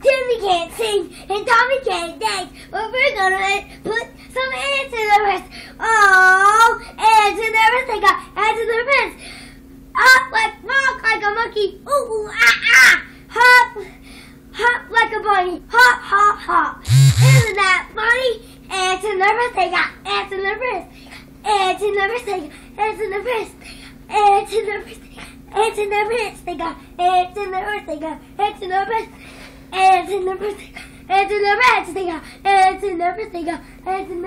Timmy can't sing, and Tommy can't dance, but we're gonna put some ants in the wrist. Oh, ants in the wrist, they got ants in the wrist. Hop like, walk like a monkey, ooh, ooh, ah, ah. Hop, hop like a bunny, hop, hop, hop. Isn't that funny? Ants in the wrist, they got ants in the wrist. Ants in the wrist, they got ants in the wrist. Ants in the wrist, ants in the wrist, they got ants in the wrist, they got ants in the wrist. Ants in the wrist, ants in the wrist, they got ants in the wrist, they got ants in